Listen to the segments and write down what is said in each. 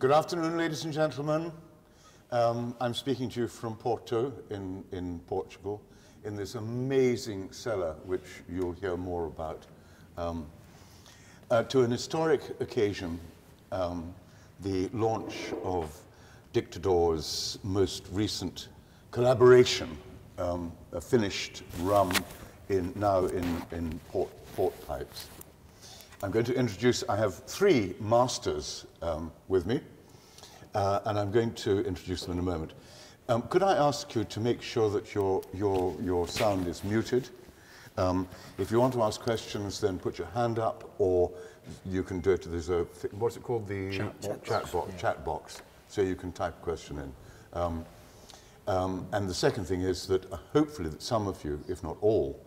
Good afternoon, ladies and gentlemen. Um, I'm speaking to you from Porto in, in Portugal, in this amazing cellar, which you'll hear more about, um, uh, to an historic occasion, um, the launch of Dictador's most recent collaboration, um, a finished rum in, now in, in port, port pipes. I'm going to introduce, I have three masters um, with me, uh, and I'm going to introduce them in a moment. Um, could I ask you to make sure that your, your, your sound is muted? Um, if you want to ask questions, then put your hand up, or you can do it, there's a, what's it called? The chat, chat, box. box, Yeah. chat box, so you can type a question in. Um, um, and the second thing is that uh, hopefully that some of you, if not all,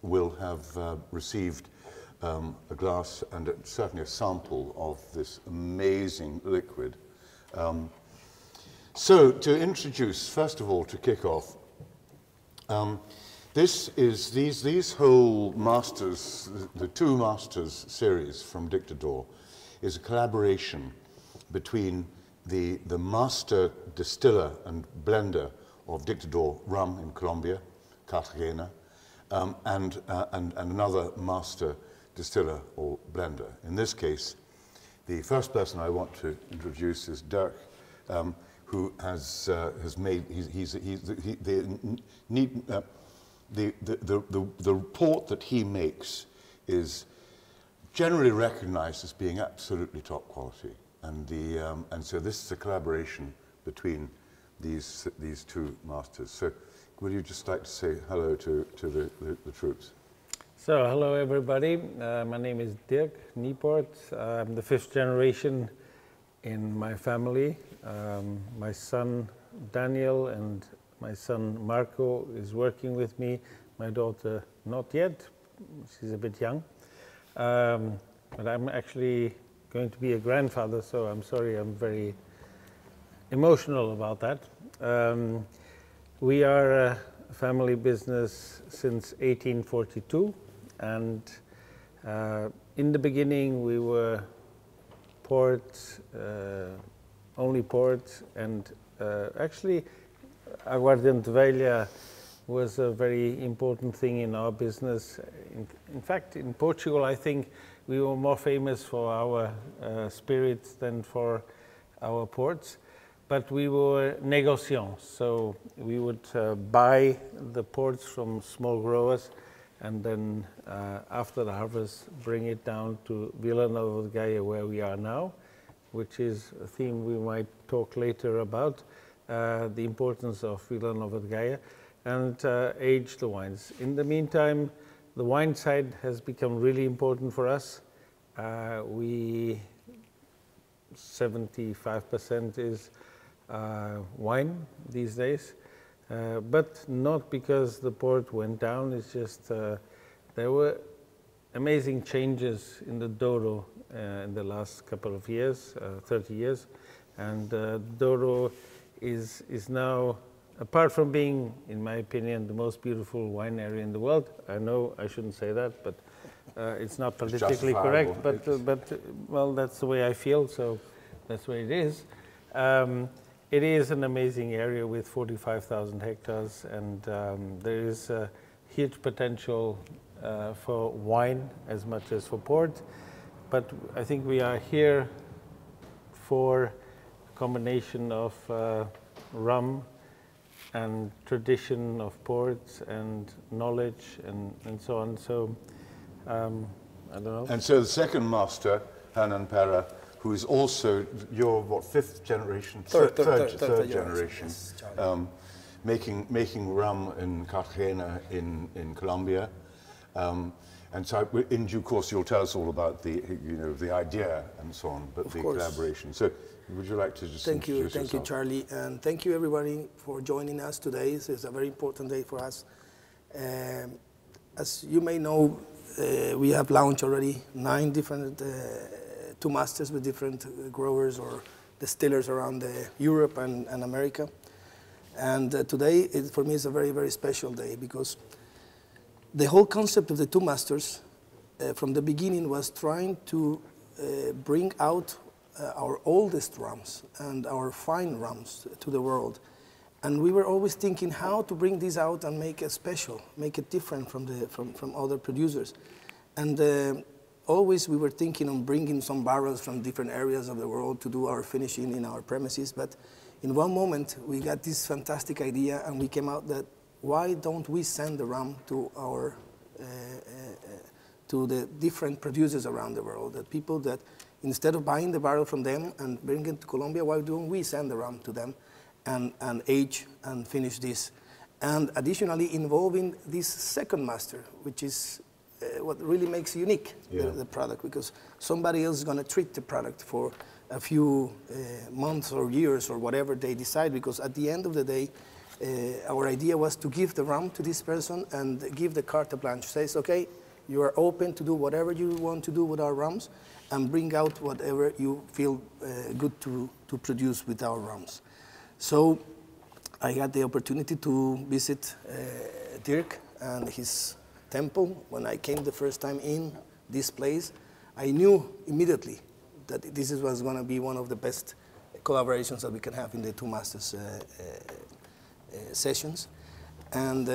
will have uh, received um, a glass and certainly a sample of this amazing liquid. Um, so to introduce, first of all, to kick off, um, this is these these whole masters, the, the two masters series from Dictador, is a collaboration between the the master distiller and blender of Dictador rum in Colombia, Cartagena, um, and, uh, and and another master distiller or blender. In this case, the first person I want to introduce is Dirk, um, who has, uh, has made, he's, he's, he's he, the, need, uh, the, the, the, the, the report that he makes is generally recognized as being absolutely top quality. And, the, um, and so this is a collaboration between these, these two masters. So would you just like to say hello to, to the, the, the troops? So, hello everybody. Uh, my name is Dirk Niepoort. I'm the fifth generation in my family. Um, my son Daniel and my son Marco is working with me. My daughter, not yet. She's a bit young. Um, but I'm actually going to be a grandfather, so I'm sorry, I'm very emotional about that. Um, we are a family business since 1842, and uh, in the beginning we were port, uh, only port, and uh, actually Aguardente Velha was a very important thing in our business. In, in fact, in Portugal, I think we were more famous for our uh, spirits than for our ports. But we were negociants, so we would uh, buy the ports from small growers and then uh, after the harvest bring it down to Vila Nova de Gaia where we are now, which is a theme we might talk later about, uh, the importance of Vila Nova de Gaia, and uh, age the wines. In the meantime, the wine side has become really important for us. Uh, we 75% is uh, wine these days, uh, but not because the port went down. It's just uh, there were amazing changes in the Douro uh, in the last couple of years, uh, 30 years, and uh, Douro is is now. Apart from being, in my opinion, the most beautiful wine area in the world, I know I shouldn't say that, but it's not politically correct. But, but well, that's the way I feel, so that's the way it is. Um, it is an amazing area with 45,000 hectares, and um, there is a huge potential uh, for wine as much as for port. But I think we are here for a combination of uh, rum and tradition of ports and knowledge and, and so on. So um, I don't know. And so the second master, Hernan Parra, who is also your what fifth generation, Third, third, third, third, third, generation, yes, um, making making rum in Cartagena in in Colombia. Um, and so, in due course, you'll tell us all about the, you know, the idea and so on, but Of the course. collaboration. So, would you like to just Thank you, thank you. Charlie, and thank you everybody for joining us today. This is a very important day for us. Um, as you may know, uh, we have launched already nine different uh, two masters with different uh, growers or distillers around uh, Europe and, and America. And uh, today, it, for me, is a very, very special day because the whole concept of the two masters from the beginning was trying to bring out our oldest rums and our fine rums to the world. And we were always thinking how to bring this out and make it special, make it different from, the, from, from other producers. And uh, always we were thinking on bringing some barrels from different areas of the world to do our finishing in our premises. But in one moment, we got this fantastic idea and we came out that why don't we send the rum to our uh, uh, to the different producers around the world, that people that instead of buying the barrel from them and bringing it to Colombia, why don't we send the rum to them and, and age and finish this? And additionally, involving this second master, which is uh, what really makes unique Yeah. the, the product, because somebody else is going to treat the product for a few uh, months or years or whatever they decide, because at the end of the day, uh, our idea was to give the rum to this person and give the carte blanche. Says, okay, you are open to do whatever you want to do with our rums and bring out whatever you feel uh, good to, to produce with our rums. So I had the opportunity to visit uh, Dirk and his temple. When I came the first time in this place, I knew immediately that this is- was going to be one of the best collaborations that we can have in the two masters uh, uh, uh, sessions. And uh,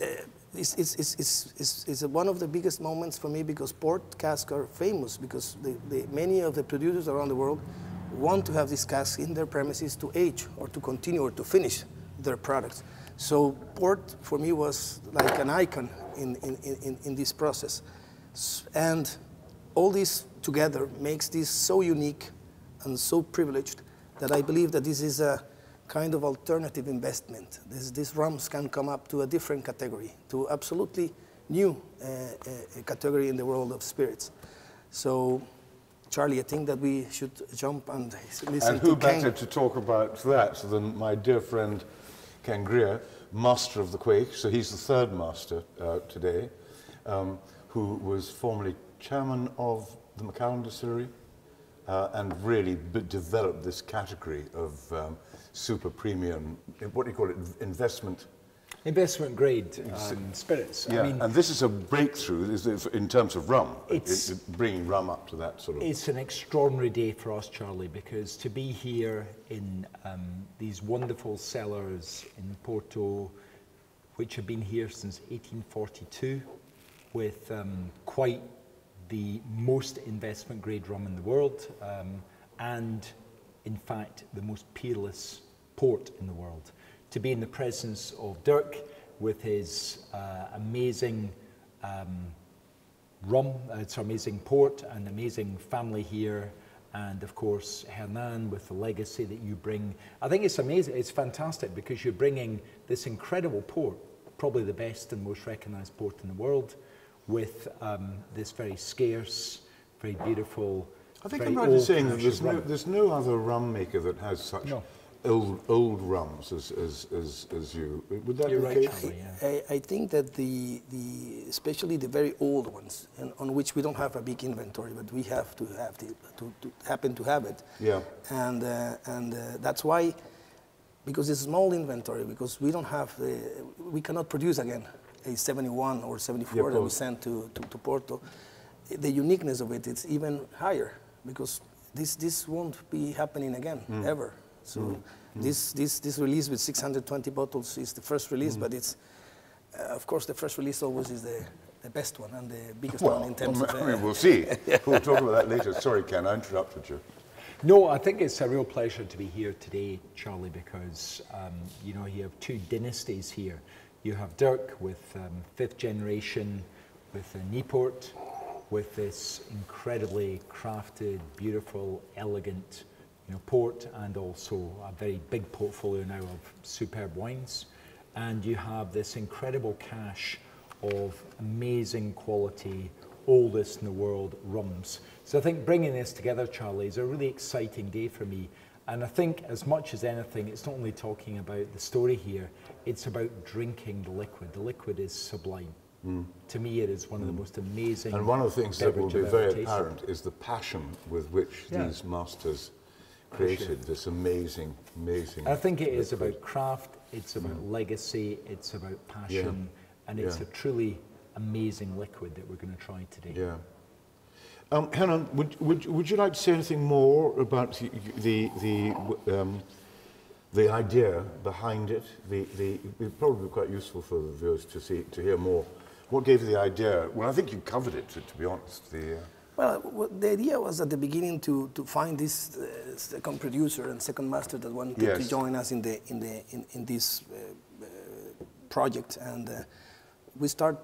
uh, it's, it's, it's, it's, it's, one of the biggest moments for me because port casks are famous because the, the, many of the producers around the world want to have these casks in their premises to age or to continue or to finish their products. So port for me was like an icon in, in, in, in this process. And all this together makes this so unique and so privileged that I believe that this is a kind of alternative investment. This, these rums can come up to a different category, to absolutely new uh, uh, category in the world of spirits. So, Charlie, I think that we should jump and listen And who better to talk about that than my dear friend Ken Grier, master of the Quaich. So he's the third master uh, today, um, who was formerly chairman of the Macallan Distillery uh, and really developed this category of um, super premium, what do you call it, investment. Investment grade um, spirits. Yeah, I mean, and this is a breakthrough is it, in terms of rum, It's- it- it- bringing rum up to that sort of. it's an extraordinary day for us, Charlie, because to be here in um, these wonderful cellars in Porto, which have been here since 1842, with um, quite the most investment grade rum in the world, um, and in fact, the most peerless port in the world. To be in the presence of Dirk with his uh, amazing um, rum, uh, it's amazing port and amazing family here, and of course Hernan with the legacy that you bring. I think it's amazing, it's fantastic because you're bringing this incredible port, probably the best and most recognized port in the world, with um, this very scarce, very beautiful. I think I'm right in saying that there's no, there's no other rum maker that has such No. Old, old rums as, as, as, as you. Would that You're be right, the case? Charlie, yeah. I, I think that the, the especially the very old ones, and on which we don't have a big inventory, but we have to have the, to, to happen to have it. Yeah. And uh, and uh, that's why, because it's a small inventory, because we don't have the, we cannot produce again a 71 or 74 Yeah, that we sent to, to, to Porto. The uniqueness of it is even higher because this this won't be happening again Hmm. ever. So this this this release with 620 bottles is the first release, Hmm. but it's uh, of course the first release always is the the best one and the biggest Well, one in terms I of. uh, mean, we'll see. We'll talk about that later. Sorry, Ken, I interrupted you. No, I think it's a real pleasure to be here today, Charlie, because um, you know you have two dynasties here. You have Dirk with um, fifth generation, with the Niepoort, with this incredibly crafted, beautiful, elegant, you know, port, and also a very big portfolio now of superb wines. And you have this incredible cache of amazing quality, oldest in the world rums. So I think bringing this together, Charlie, is a really exciting day for me. And I think as much as anything, it's not only talking about the story here, it's about drinking the liquid. The liquid is sublime. To me, it is one of the most amazing. Mm. And one of the things that will be very tasted. apparent is the passion with which Yeah. these masters created this amazing, amazing. I think it is about craft, it's about legacy, it's about passion, and it's Yeah. a truly amazing liquid that we're going to try today. Yeah. Um, Helen, would, would, would you like to say anything more about the, the, the, um, the idea behind it? The, the, it'd probably be quite useful for the viewers to, see, to hear more. What gave you the idea? Well, I think you covered it, to, to be honest. The, uh, Well, the idea was at the beginning to, to find this uh, second producer and second master that wanted Yes. to join us in, the, in, the, in, in this uh, uh, project. And uh, we start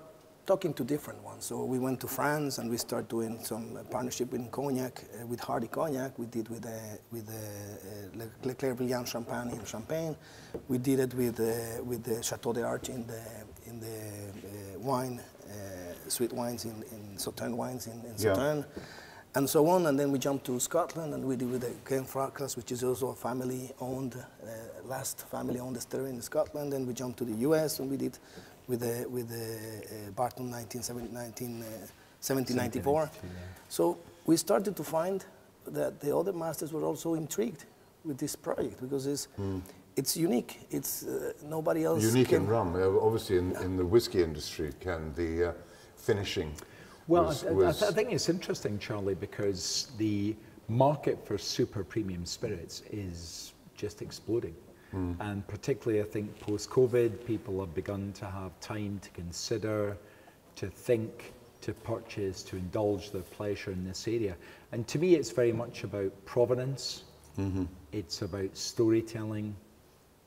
talking to different ones. So we went to France and we start doing some uh, partnership in cognac, uh, with Hardy Cognac. We did with, uh, with uh, uh, Le- Briant Champagne in Champagne. We did it with, uh, with the Chateau d'Arche in the, in the uh, wine, uh, sweet wines in, in Sauternes wines in, in Yeah. Sauternes and so on. And then we jumped to Scotland and we did with the Glenfarclas, which is also a family-owned, uh, last family-owned distillery in Scotland. And we jumped to the U.S. and we did with the with the uh, Barton 1970, 19, uh, 1794. So we started to find that the other masters were also intrigued with this project because it's it's unique. It's uh, nobody else. unique in rum. Uh, obviously, in, in the whiskey industry, can the uh, finishing Well, was, I, I- was I think it's interesting, Charlie, because the market for super premium spirits is just exploding. And particularly, I think post COVID, people have begun to have time to consider, to think, to purchase, to indulge their pleasure in this area. And to me, it's very much about provenance, it's about storytelling,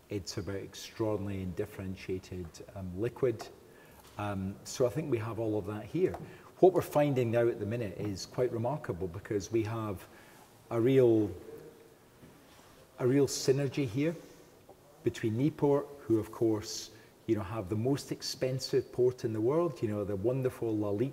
it's about extraordinary and differentiated um, liquid. Um, so I think we have all of that here. What we're finding now at the minute is quite remarkable because we have a real, a real synergy here between Niepoort, who of course, you know, have the most expensive port in the world. You know, the wonderful Lalique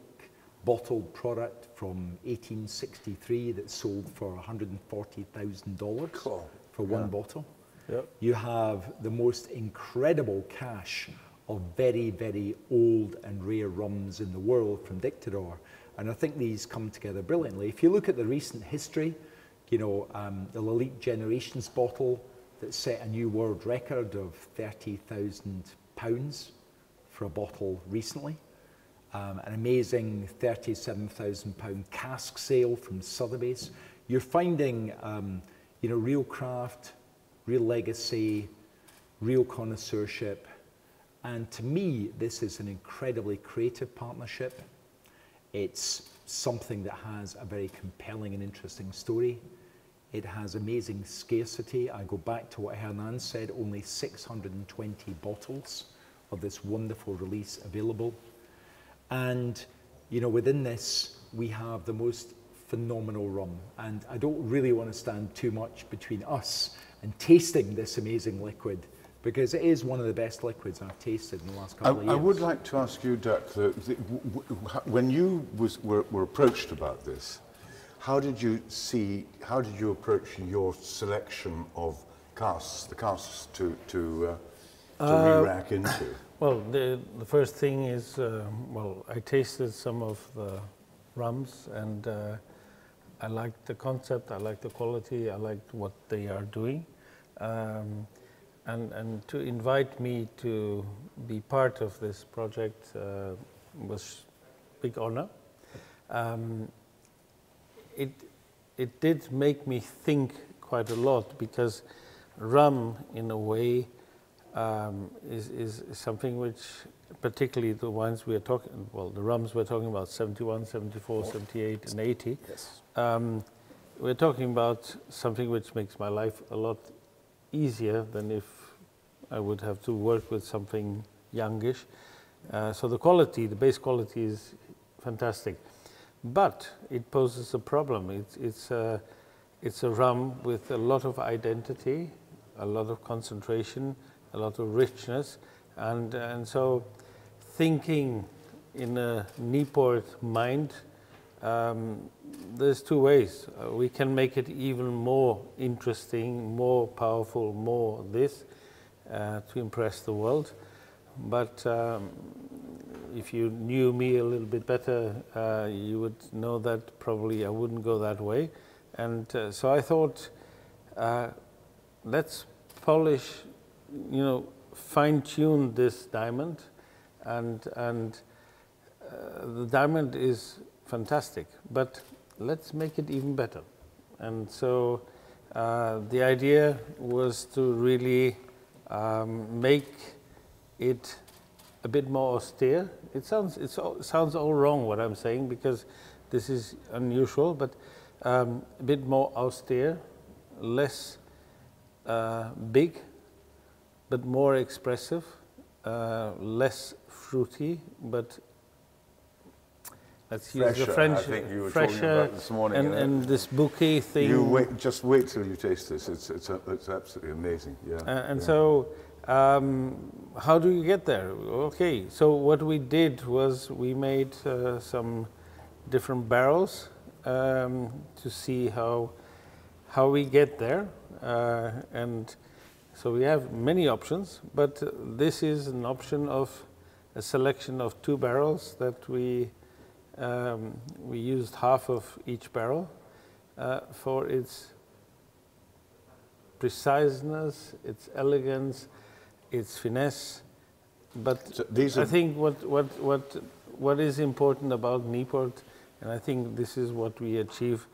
bottled product from 1863 that sold for $140,000 Cool. for one bottle. Yep. You have the most incredible cache of very, very old and rare rums in the world from Dictador. And I think these come together brilliantly. If you look at the recent history, you know, um, the Lalique Generations bottle that set a new world record of 30,000 pounds for a bottle recently. Um, an amazing 37,000 pound cask sale from Sotheby's. You're finding, um, you know, real craft, real legacy, real connoisseurship. And to me, this is an incredibly creative partnership. It's something that has a very compelling and interesting story. It has amazing scarcity. I go back to what Hernan said only 620 bottles of this wonderful release available. And, you know, within this, we have the most phenomenal rum. And I don't really want to stand too much between us and tasting this amazing liquid because it is one of the best liquids I've tasted in the last I, couple of years. I would like to ask you, Dirk, the, the, w- w- when you was, were, were approached about this, how did you see, how did you approach your selection of casks, the casks to, to, uh, to re-rack into? Well, the, the first thing is, uh, well, I tasted some of the rums and uh, I liked the concept, I liked the quality, I liked what they are doing. Um, and, and to invite me to be part of this project uh, was big honor. Um, it, it did make me think quite a lot because rum, in a way, um, is, is something which, particularly the wines we are talking, well, the rums we're talking about, 71, 74, 78, and 80. Yes. Um, we're talking about something which makes my life a lot easier than if I would have to work with something youngish. Uh, so the quality, the base quality is fantastic. But it poses a problem. It's, it's, a, it's a rum with a lot of identity, a lot of concentration, a lot of richness. And, and so thinking in a Niepoort mind, um, there's two ways. Uh, we can make it even more interesting, more powerful, more this uh, to impress the world. But um, if you knew me a little bit better, uh, you would know that probably I wouldn't go that way. And uh, so I thought, uh, let's polish, you know, fine tune this diamond. And, and uh, the diamond is fantastic. But let's make it even better. And so uh, the idea was to really um, make it a bit more austere. It sounds, it sounds all wrong what I'm saying because this is unusual, but um, a bit more austere, less uh, big, but more expressive, uh, less fruity, but let's use Fresher, the French I think you were talking about this morning, and, and this bouquet thing. You wait, just wait till you taste this. It's, it's, it's absolutely amazing. Yeah. Uh, and yeah. so, um, how do you get there? Okay, so what we did was we made uh, some different barrels um, to see how how we get there, uh, and so we have many options, but this is an option of a selection of two barrels that we um, we used half of each barrel uh, for its preciseness, its elegance, its finesse. But So these I think what, what, what, what is important about Niepoort, and I think this is what we achieve,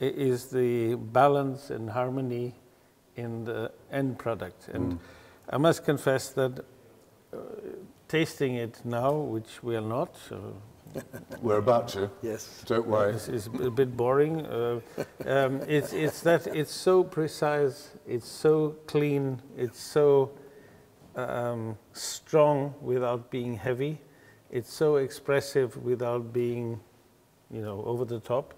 is the balance and harmony in the end product. And I must confess that uh, tasting it now, which we are not, so We're about to. Yes. Don't worry. it's, it's a bit boring. Uh, um, it's, it's that it's so precise, it's so clean, it's so um, strong without being heavy, it's so expressive without being, you know, over the top,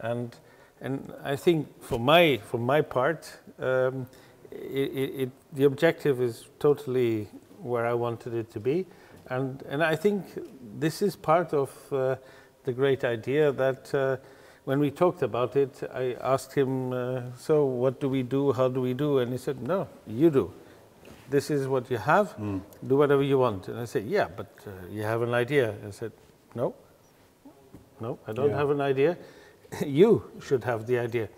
and and I think for my for my part, um, it, it, it, the objective is totally where I wanted it to be, and and I think this is part of uh, the great idea that. Uh, when we talked about it, I asked him, uh, "So, what do we do? How do we do?" And he said, "No, you do. This is what you have. Do whatever you want." And I said, "Yeah, but uh, you have an idea." I said, "No, no, I don't Yeah. have an idea. you should have the idea."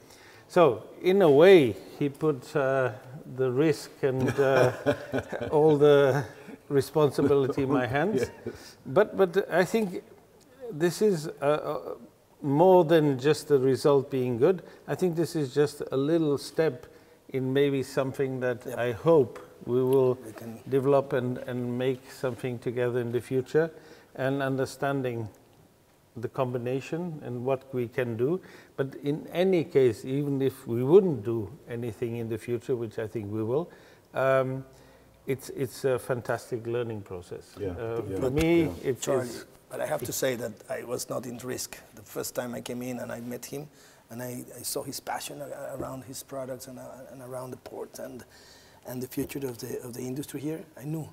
So, in a way, he put uh, the risk and uh, all the responsibility in my hands. But, but I think this is uh, uh, more than just the result being good. I think this is just a little step in maybe something that Yep. I hope we will We develop and, and make something together in the future and understanding the combination and what we can do. But in any case, even if we wouldn't do anything in the future, which I think we will, um, it's, it's a fantastic learning process. Yeah, Uh, yeah, for me, yeah. it's, Charlie, it's but I have to say that I was not in risk. The first time I came in and I met him, and I, I saw his passion around his products and, uh, and around the port and, and the future of the, of the industry here, I knew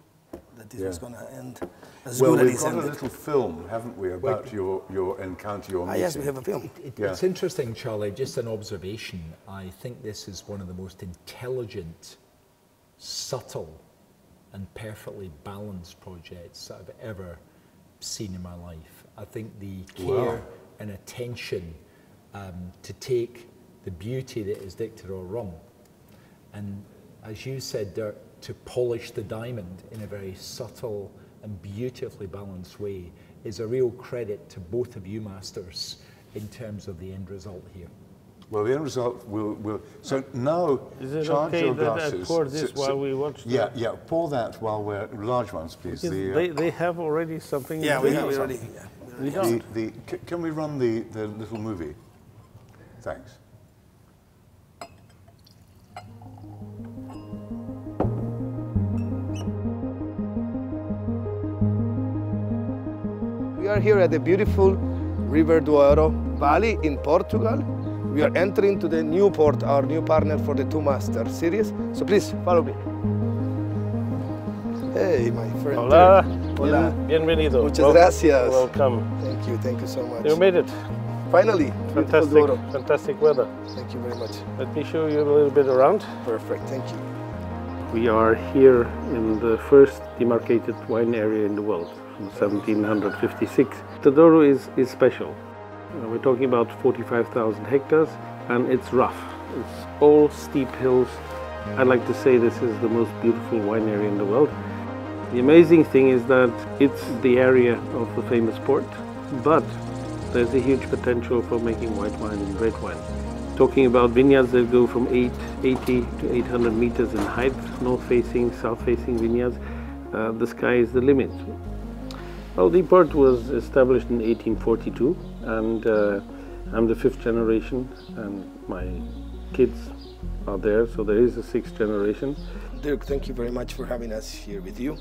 that this was going to end as Well, good as we've it's got a ended. little film, haven't we, about your, your encounter, your Ah, meeting? yes, we have a film. It, Yeah. It's interesting, Charlie, just an observation. I think this is one of the most intelligent, subtle, and perfectly balanced projects that I've ever seen in my life. I think the care Wow. and attention um, to take the beauty that is Dictador rum and, as you said, Dirk, to polish the diamond in a very subtle and beautifully balanced way is a real credit to both of you masters in terms of the end result here. Well, the end result will. will so now, Is it charge okay your that I glasses. pour this So- so- while we watch Yeah, the- yeah. Pour that while we're large ones, please. The, uh, they, they have already something. Yeah, in we, have, already. Yeah, we We don't. the, the, c- can we run the, the little movie? Thanks. We are here at the beautiful River Douro Valley in Portugal. We are entering to the new port, our new partner for the Two Master series. So please follow me. Hey, my friend. Hola. Hola. Bienvenido. Muchas Wel- gracias. Welcome. Thank you, thank you so much. You made it. Finally, Fantastic, fantastic weather. Thank you very much. Let me show you a little bit around. Perfect, thank you. We are here in the first demarcated wine area in the world from 1756. The Douro is, is special. Uh, We're talking about 45,000 hectares and it's rough. It's all steep hills. I'd like to say this is the most beautiful wine area in the world. The amazing thing is that it's the area of the famous port, but there's a huge potential for making white wine and red wine. Talking about vineyards that go from 880 to 800 meters in height, north-facing, south-facing vineyards, uh, the sky is the limit. Well, the port was established in 1842, and uh, I'm the fifth generation, and my kids are there, so there is a sixth generation. Dirk, thank you very much for having us here with you.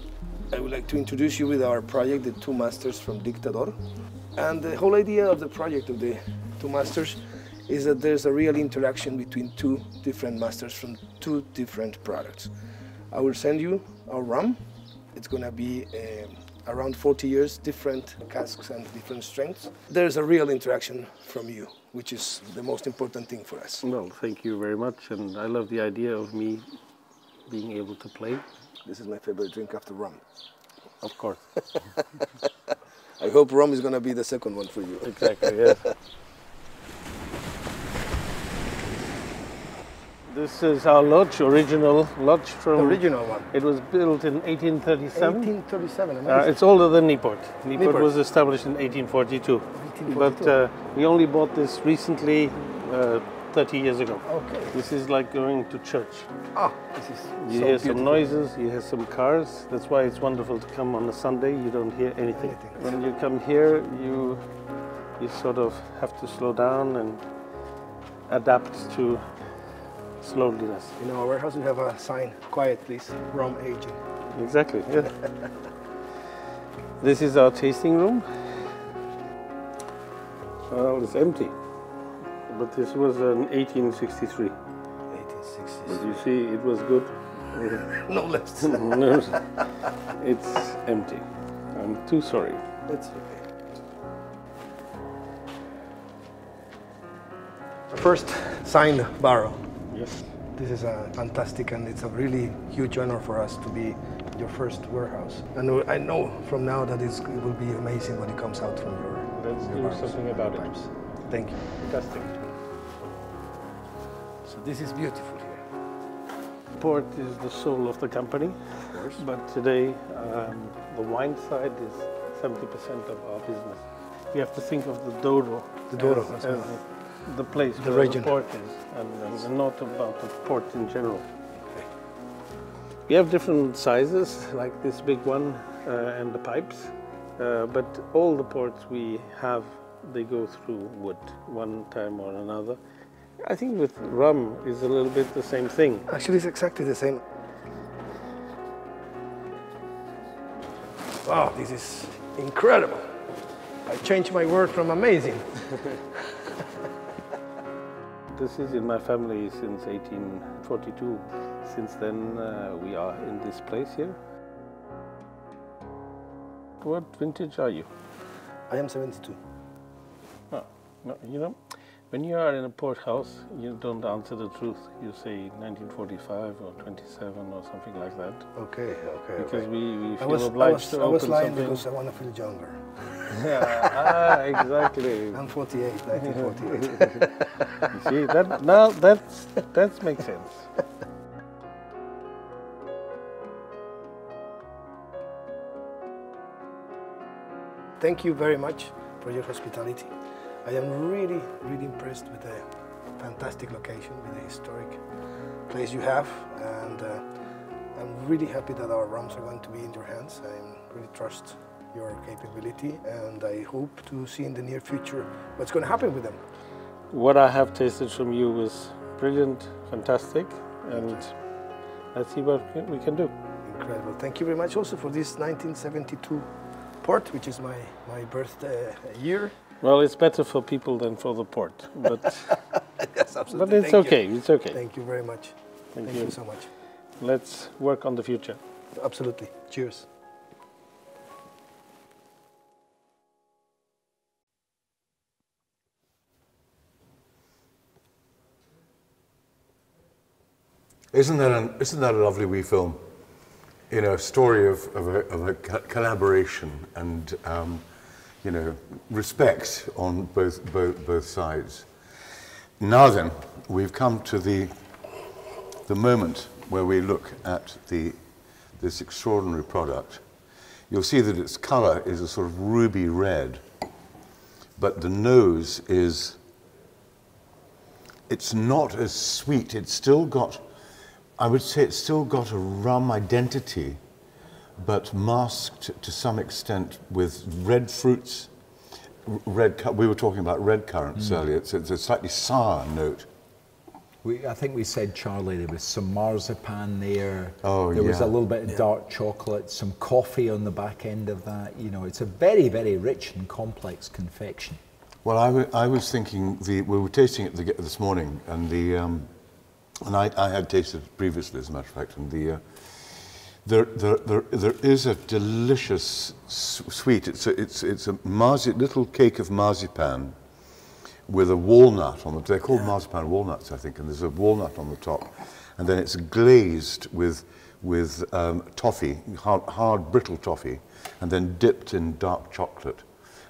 I would like to introduce you with our project, the Two Masters from Dictador. And the whole idea of the project of the Two Masters is that there's a real interaction between two different masters from two different products. I will send you our rum. It's going to be uh, around 40 years, different casks and different strengths. There's a real interaction from you, which is the most important thing for us. Well, thank you very much, and I love the idea of me being able to play, This is my favorite drink after rum. of course. I hope rum is going to be the second one for you. Exactly, yes. This is our lodge, original lodge from. The original one. It was built in 1837. 1837, Uh, it's older than Niepoort. Niepoort, Niepoort. was established in 1842. 1842. But uh, we only bought this recently, uh, 30 years ago. okay. This is like going to church. Ah, this is You so hear some noises, you hear some cars. That's why it's wonderful to come on a Sunday. You don't hear anything. Anything. When you come here, you you sort of have to slow down and adapt to slowness. In our warehouse, we have a sign, quiet please, rum aging. Exactly. Yeah. this is our tasting room. Well, it's empty, but this was in 1863. 1863. As you see, it was good. No less. No, it's empty. I'm too sorry. That's okay. First signed barrel. Yes. This is a fantastic and it's a really huge honor for us to be your first warehouse. And I know from now that it's, it will be amazing when it comes out from your. Let's your do barrels. something about it. Thank you. Fantastic. So this is beautiful here. Port is the soul of the company, of course. but today um, the wine side is 70% of our business. You have to think of the Douro, The Douro as, as well. as the place The where region. the port is, and, and not about the port in general. We have different sizes, like this big one uh, and the pipes, uh, but all the ports we have, they go through wood one time or another. I think with rum is a little bit the same thing. Actually, it's exactly the same. Wow, this is incredible. I changed my word from amazing. This is in my family since 1842. Since then, uh, we are in this place here. What vintage are you? I am 72. Oh, no, you know, when you are in a port house, you don't answer the truth. You say 1945 or 27 or something like that, Okay, okay. because okay. we, we I feel was, I obliged was, to I was lying something. because I want to feel younger. ah, exactly. I'm 48, 1948. You see that now that's that makes sense. Thank you very much for your hospitality. I am really, really impressed with the fantastic location, with the historic place you have, and uh, I'm really happy that our rums are going to be in your hands. I really trust your capability, and I hope to see in the near future what's going to happen with them. What I have tasted from you was brilliant, fantastic, and let's see what we can do. Incredible. Thank you very much also for this 1972 port, which is my, my birth uh, year. Well, it's better for people than for the port, but yes, but it's okay. It's okay. Thank you very much. Thank, Thank you. you so much. Let's work on the future. Absolutely. Cheers. Isn't that, an, isn't that a lovely wee film? You know, a story of, of, a, of a collaboration and, um, you know, respect on both, both, both sides. Now then, we've come to the, the moment where we look at the, this extraordinary product. You'll see that its color is a sort of ruby red, but the nose is, it's not as sweet. It's still got, I would say it's still got a rum identity, but masked to some extent with red fruits. Red, we were talking about red currants earlier. It's, it's a slightly sour note. We, I think we said, Charlie, there was some marzipan there. Oh, There was a little bit of dark chocolate, some coffee on the back end of that. You know, it's a very, very rich and complex confection. Well, I I was thinking the we were tasting it the, this morning, and the um, and I, I had tasted it previously, as a matter of fact, and the uh, there, there, there, there is a delicious sweet. It's a, it's it's a marzi, little cake of marzipan with a walnut on the. They're called marzipan walnuts, I think, and there's a walnut on the top, and then it's glazed with with um, toffee, hard, hard brittle toffee, and then dipped in dark chocolate.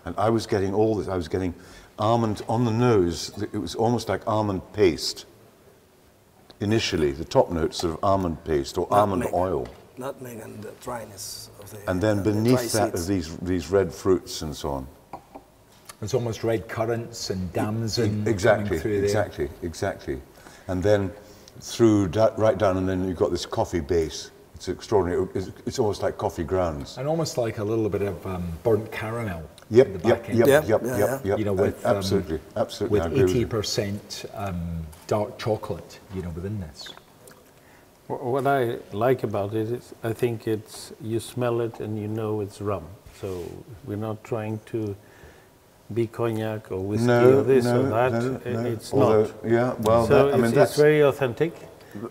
And I was getting all this. I was getting almond on the nose. It was almost like almond paste. Initially, the top notes sort of almond paste or almond oil. Nutmeg and the dryness of the. And then the dry beneath that are these, these red fruits and so on. It's almost red currants and damson exactly, coming through there. exactly, exactly. And then through da- right down, and then you've got this coffee base. It's extraordinary. It's, it's almost like coffee grounds. And almost like a little bit of um, burnt caramel. Yep, at the yep, back end. yep, Yep, yep, yeah, yep, yep. You know, with um, absolutely, absolutely. With eighty percent um, dark chocolate. You know, within this. Wh- What I like about it is I think it's you smell it and you know it's rum. So we're not trying to be cognac or whiskey No, or this no, or that. no, no. It's Although, not. Yeah, well, so that, I it's, mean, it's that's very authentic,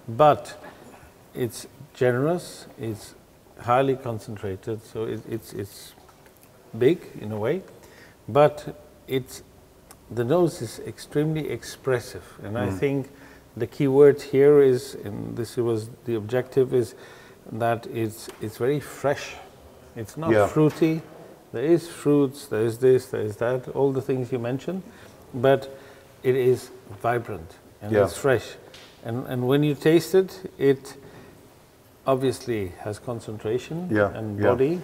but it's generous. It's highly concentrated, so it, it's it's big in a way, but it's the nose is extremely expressive, and Mm. I think the key word here is, and this was the objective, is that it's it's very fresh. It's not Yeah. fruity. There is fruits. There is this. There is that. All the things you mentioned, but it is vibrant and Yeah. it's fresh. And and when you taste it, it obviously has concentration Yeah, and body.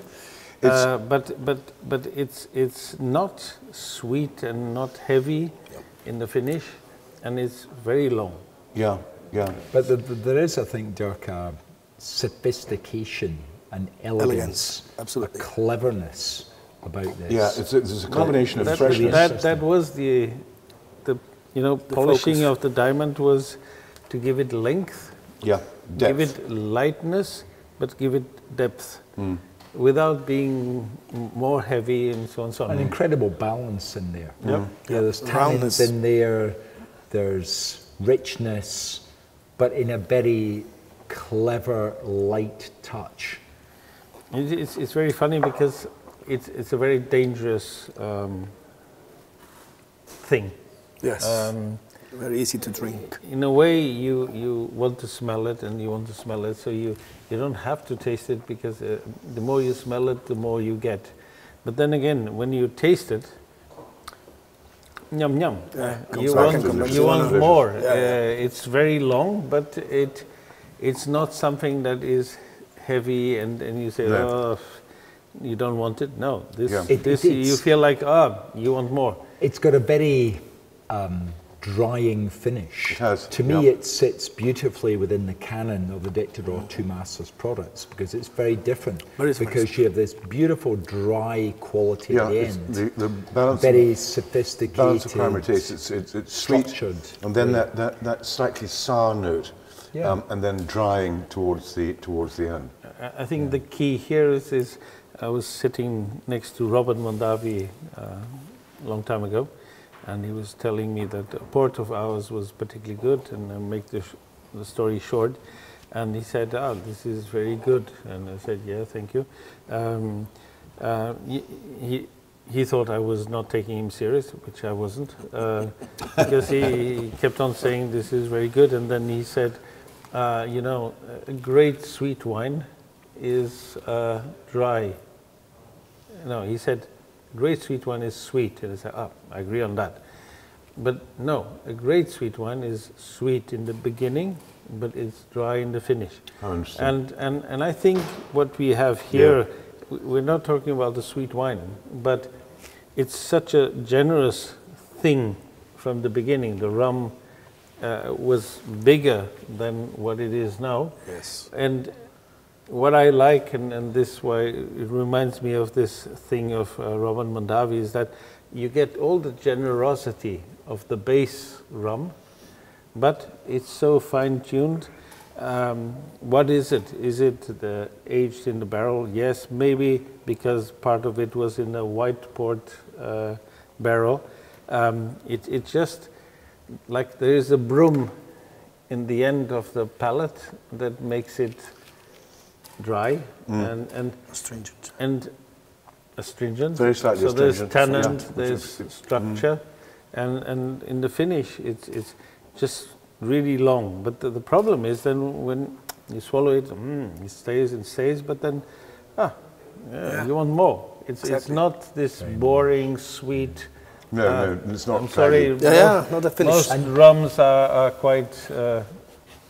It's- Uh, but but but it's it's not sweet and not heavy in the finish, and it's very long. Yeah, yeah. But the, the, there is, I think, Dirk, a sophistication and elegance, Elegance, absolutely. a cleverness about this. Yeah, it's a, it's a combination of that, freshness. that that was the the you know polishing focus. of the diamond was to give it length, yeah, depth. give it lightness, but give it depth. Mm. Without being more heavy and so on and so on. An incredible balance in there. Yep. Yeah, there's Roundness. tannins in there, there's richness, but in a very clever, light touch. It- It's, it's very funny because it's, it's a very dangerous um, thing. Yes. Um, Very easy to drink. in a way, you, you want to smell it and you want to smell it, so you, you don't have to taste it because uh, the more you smell it, the more you get. But then again, when you taste it, yum yum, Yeah, you comes back want, and comes back you want more. Yeah, yeah. Uh, it's very long, but it, it's not something that is heavy and, and you say, No. oh, you don't want it. No, this, Yeah. It- this it- you feel like, ah, you want more. It's got a very um, drying finish. It has, To me, yeah. it sits beautifully within the canon of the Dictador Two Masters products because it's very different. Very because you have this beautiful dry quality Yeah, at the end. the, the balance, very of, sophisticated. balance of primary taste. It's, it's, it's sweet, structured. and then that, that, that slightly sour note, Yeah. um, and then drying towards the towards the end. I- I think the key here is, is I was sitting next to Robert Mondavi uh, a long time ago, and he was telling me that a port of ours was particularly good, and I make the, sh- the story short. And he said, "Ah, this is very good," and I said, "Yeah, thank you." Um, uh, he, he he thought I was not taking him serious, which I wasn't, uh, because he, he kept on saying this is very good, and then he said, uh, "You know, a great sweet wine is uh, dry." No, he said, "Great sweet wine is sweet," and I said, "Ah, I agree on that." But no, a great sweet wine is sweet in the beginning, but it's dry in the finish. How interesting. And, and, and I think what we have here, w- we're not talking about the sweet wine, but it's such a generous thing from the beginning. The rum uh, was bigger than what it is now. Yes. And what I like, and, and this why it reminds me of this thing of uh, Robert Mondavi, is that you get all the generosity of the base rum, but it's so fine tuned. Um, what is it? Is it the aged in the barrel? Yes, maybe because part of it was in a white port uh, barrel. Um, it just like there is a broom in the end of the palate that makes it dry and, and Astringent. and astringent. Very slightly so there's tannin, yeah. there's structure, and, and in the finish, it's, it's just really long. But the, the problem is then when you swallow it, mm, it stays and stays, but then, ah, yeah, Yeah. you want more. It's, it's not this boring, sweet. No, uh, no, it's not. I'm sorry. craggy. Yeah, yeah, not a finish. Most rums are, are quite uh,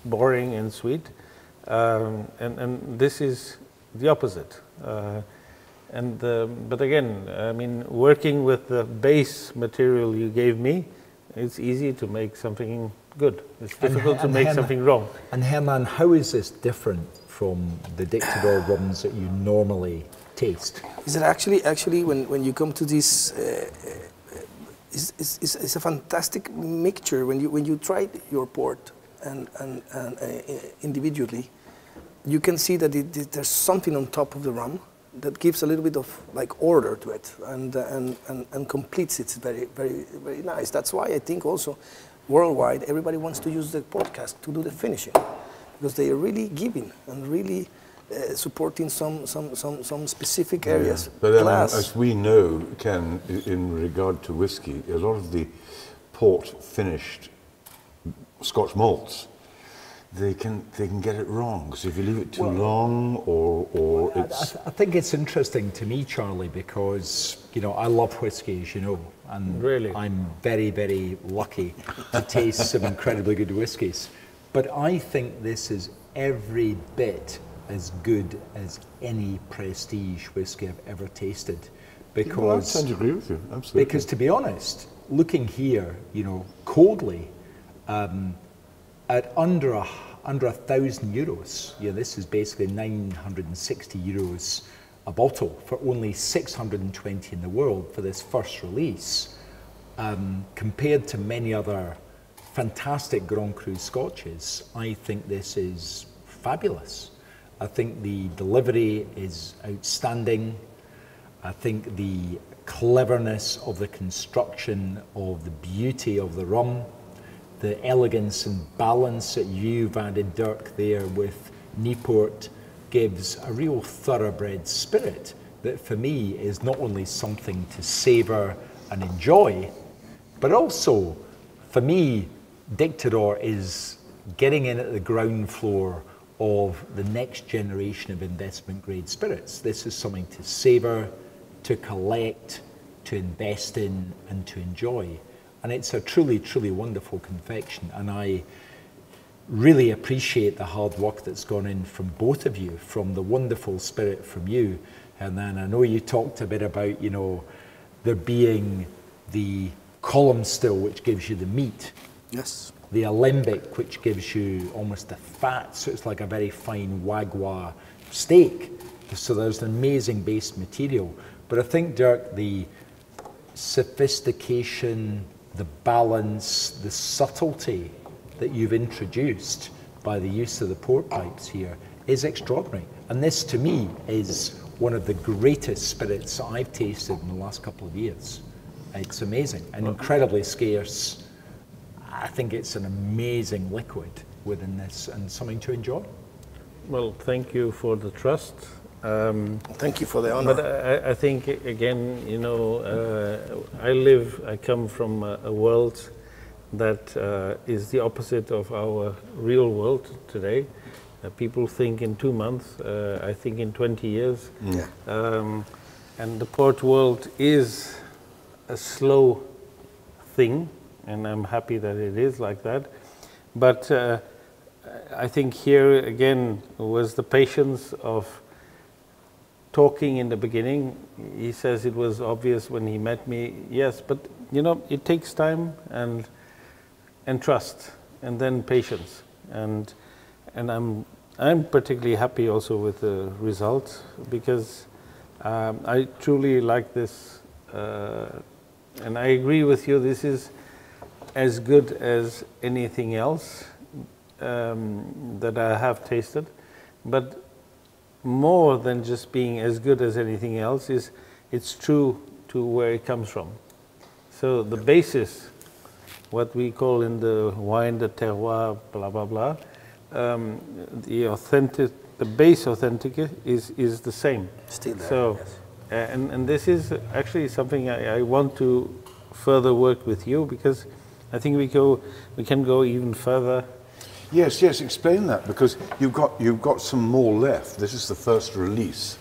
boring and sweet, um, and, and this is the opposite. Uh, and uh, but again, I mean, working with the base material you gave me, it's easy to make something good. It's And difficult to make Hernan- something wrong. And Hernan, how is this different from the Dictador rums that you normally taste? Is it actually actually when, when you come to this? Uh, uh, it's, it's, it's- it's a fantastic mixture when you when you try your port and and, and uh, individually, you can see that it, it- there's something on top of the rum that gives a little bit of like order to it and uh, and, and, and completes it very very very nice. That's why I think also worldwide everybody wants to use the port cask to do the finishing because they are really giving and really uh, supporting some, some, some, some specific areas. But um, as we know, Ken, in regard to whiskey, a lot of the port finished Scotch malts, they can they can get it wrong. So if you leave it too long, or or I, I it's th- I think it's interesting to me, Charlie, because you know I love whiskey, as you know, and Really? I'm very, very lucky to taste some incredibly good whiskies. But I think this is every bit as good as any prestige whiskey I've ever tasted, Well, I because tend to agree with you. Absolutely. because to be honest, looking here, you know, coldly, um, at under a under a thousand euros, yeah, this is basically 960 euros a bottle for only 620 in the world for this first release. Um, compared to many other fantastic Grand Cru scotches, I think this is fabulous. I think the delivery is outstanding. I think the cleverness of the construction, of the beauty of the rum, the elegance and balance that you've added, Dirk, there with Niepoort gives a real thoroughbred spirit that for me is not only something to savour and enjoy, but also for me, Dictador is getting in at the ground floor of the next generation of investment grade spirits. This is something to savour, to collect, to invest in, and to enjoy. And it's a truly, truly wonderful confection. And I really appreciate the hard work that's gone in from both of you, from the wonderful spirit from you. And then I know you talked a bit about, you know, there being the column still, which gives you the meat, yes. the alembic, which gives you almost the fat, so it's like a very fine wagyu steak. So there's an amazing base material. But I think, Dirk, the sophistication, the balance, the subtlety that you've introduced by the use of the port pipes here is extraordinary. And this, to me, is one of the greatest spirits I've tasted in the last couple of years. It's amazing and incredibly scarce. I think it's an amazing liquid within this and something to enjoy. Well, thank you for the trust. Um, Thank you for the honor. But I, I think again, you know, uh, I live, I come from a, a world that uh, is the opposite of our real world today. Uh, people think in two months. Uh, I think in 20 years. Yeah. Um, and the port world is a slow thing, and I'm happy that it is like that. But uh, I think here again was the patience of talking in the beginning, he says it was obvious when he met me. Yes, but you know, it takes time and and trust, and then patience, and and I'm I'm particularly happy also with the result because um, I truly like this, uh, and I agree with you. This is as good as anything else um, that I have tasted, but more than just being as good as anything else is it's true to where it comes from. So the basis, what we call in the wine the terroir, blah blah blah, um, the authentic, the base authentic is is the same. Still there, So, yes. uh, and and this is actually something I, I want to further work with you because I think we go we can go even further. Yes, yes, explain that because you've got, you've got some more left. This is the first release.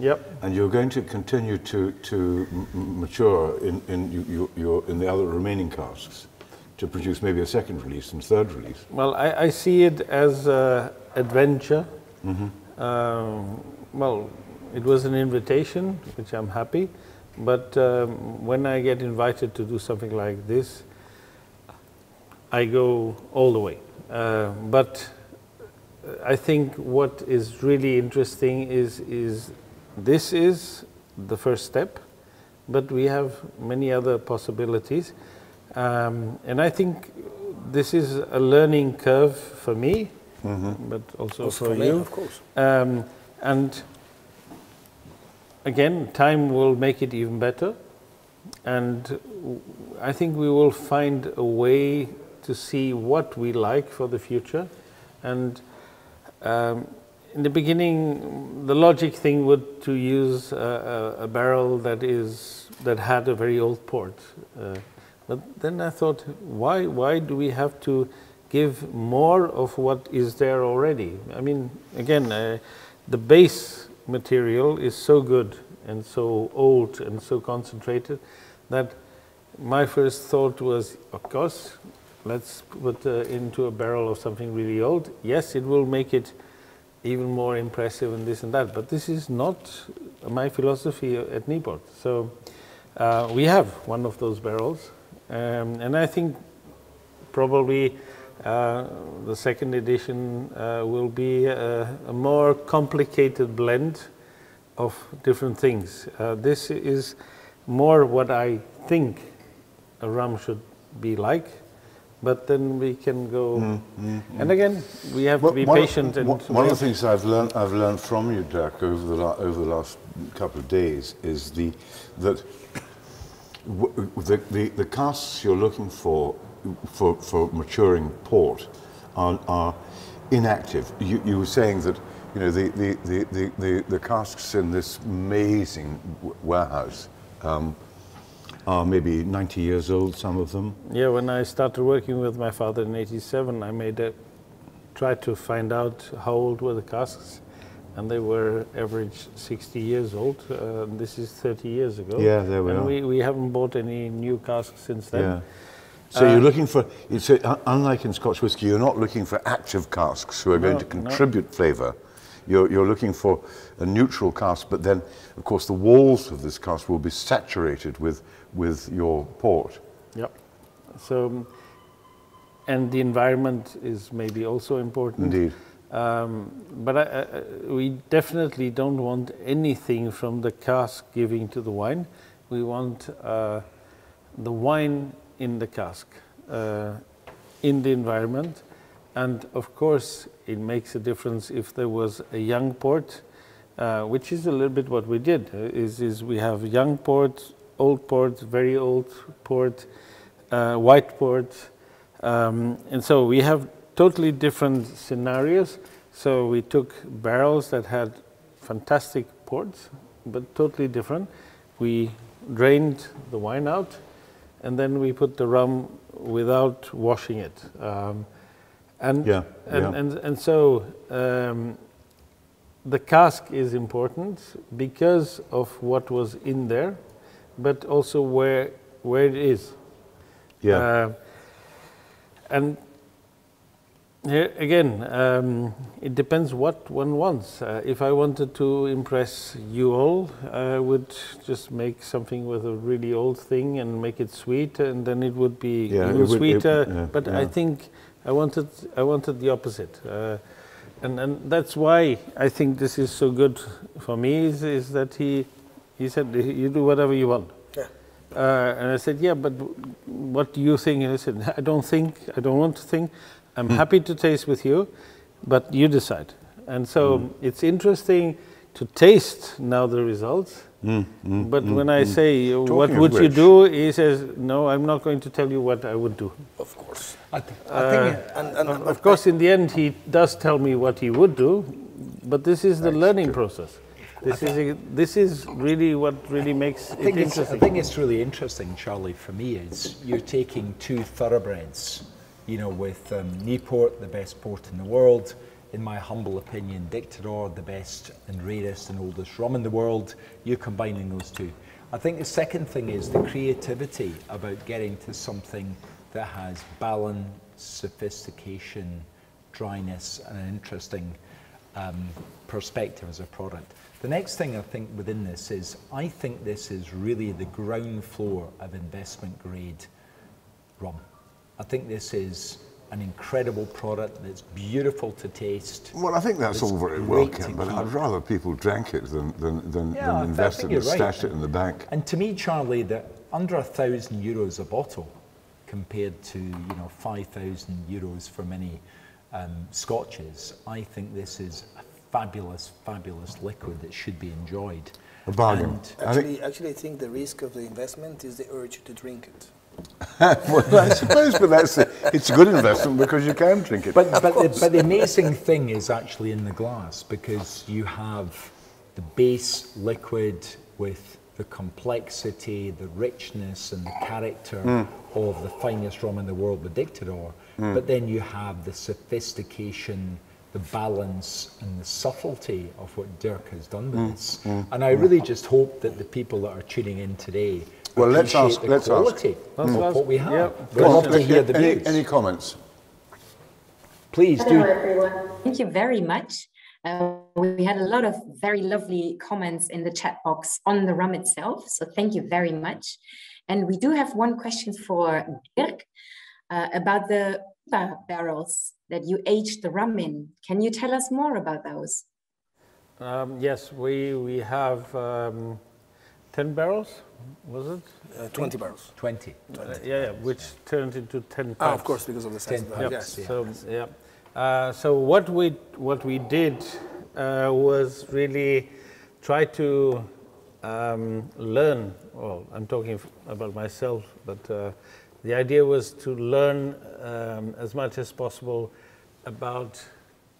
Yep. And you're going to continue to, to mature in, in, you, you, in the other remaining casks to produce maybe a second release and third release. Well, I, I see it as an adventure. Um, well, it was an invitation, which I'm happy. But um, when I get invited to do something like this, I go all the way. Uh, but I think what is really interesting is, is this is the first step, but we have many other possibilities. Um, and I think this is a learning curve for me, but also, Also for for me, you. of course. Um, and again, time will make it even better. And I think we will find a way to see what we like for the future. And um, in the beginning, the logic thing would to use a, a, a barrel that is that had a very old port. Uh, but then I thought, why why do we have to give more of what is there already? I mean, again, uh, the base material is so good and so old and so concentrated that my first thought was, of course, let's put uh, into a barrel of something really old. Yes, it will make it even more impressive and this and that, but this is not my philosophy at Niepoort. So uh, we have one of those barrels, um, and I think probably uh, the second edition uh, will be a, a more complicated blend of different things. Uh, this is more what I think a rum should be like, but then we can go. Mm, mm, mm. And again, we have to be One of- patient. and one, of the things I've learned, I've learned from you, Dirk, over the, la- over the last couple of days is the, that w- the, the, the casks you're looking for, for, for maturing port are, are inactive. You, you were saying that you know, the, the, the, the, the, the casks in this amazing w- warehouse um, are maybe 90 years old, some of them. Yeah, when I started working with my father in '87, I made a tried to find out how old were the casks, and they were average 60 years old. Uh, this is 30 years ago. Yeah, there we and are. We, we haven't bought any new casks since then. Yeah. So Uh, you're looking for, it's a, unlike in Scotch whisky, you're not looking for active casks who are going No, to no. contribute flavour. You're, you're looking for a neutral cask, but then, of course, the walls of this cask will be saturated with, with your port. Yep. So, um, and the environment is maybe also important. Indeed. Um, but I, I- we definitely don't want anything from the cask giving to the wine. We want uh, the wine in the cask, uh, in the environment. And of course, it makes a difference if there was a young port, uh, which is a little bit what we did. uh, Is, is we have young port, old port, very old port, uh, white port, um, and so we have totally different scenarios. So we took barrels that had fantastic ports, but totally different. We drained the wine out, and then we put the rum without washing it. Um, and, Yeah, and, yeah. and and so um, the cask is important because of what was in there, but also where where it is. Yeah. Uh, and Here again, um, it depends what one wants. Uh, if I wanted to impress you all, I would just make something with a really old thing and make it sweet, and then it would be Yeah, even it would- it- sweeter. yeah, but I think I wanted, I wanted the opposite, uh, and and that's why I think this is so good for me. Is, is that he, he said you do whatever you want. Yeah. Uh, and I said, yeah, but what do you think? And I said, I don't think, I don't want to think. I'm happy to taste with you, but you decide. And so it's interesting to taste now the results. But when I say, what Talking of would you do? He says, no, I'm not going to tell you what I would do. Of course. I, th- I think it- And, and, Of of course, in the end, he does tell me what he would do, but this is the learning process. This is, a, this is really what really makes I it think, it's, I think it's really interesting, Charlie, for me, is you're taking two thoroughbreds, you know, with um, Niepoort, the best port in the world, in my humble opinion, Dictador, the best and rarest and oldest rum in the world, you're combining those two. I think the second thing is the creativity about getting to something that has balance, sophistication, dryness, and an interesting um, perspective as a product. The next thing I think within this is I think this is really the ground floor of investment grade rum. I think this is an incredible product that's beautiful to taste. Well, I think that's all very well, Ken, but. I'd rather people drank it than, than, than, Yeah, than th- invest it and right. stash it in the bank. And to me, Charlie, that under a thousand euros a bottle compared to you know five thousand euros for many um, scotches, I think this is a fabulous, fabulous liquid that should be enjoyed. A bargain. And I think- actually, actually, I think the risk of the investment is the urge to drink it. well, I suppose, but that's a, it's a good investment because you can drink it. But, but, the, but the amazing thing is actually in the glass because you have the base liquid with the complexity, the richness, and the character hmm. of the finest rum in the world, the Dictador. Hmm. But then you have the sophistication, the balance, and the subtlety of what Dirk has done with hmm. this. And I really just hope that the people that are tuning in today Well, let's appreciate ask- the let's ask. quality Let's of what we have. Yeah. We'd love to hear the any, views. any comments? Please Hello, do. everyone. Thank you very much. Uh, we had a lot of very lovely comments in the chat box on the rum itself. So thank you very much. And we do have one question for Dirk uh, about the barrels that you aged the rum in. Can you tell us more about those? Um, yes, we, we have um, 10 barrels, was it? Uh, 20 barrels. 20. Uh, yeah, yeah, which turned into 10 Ah, of course, because of the size. 10 of Yep. the Yes. yeah. So, yeah. Uh, so what we, what we did uh, was really try to um, learn, well, I'm talking about myself, but uh, the idea was to learn um, as much as possible about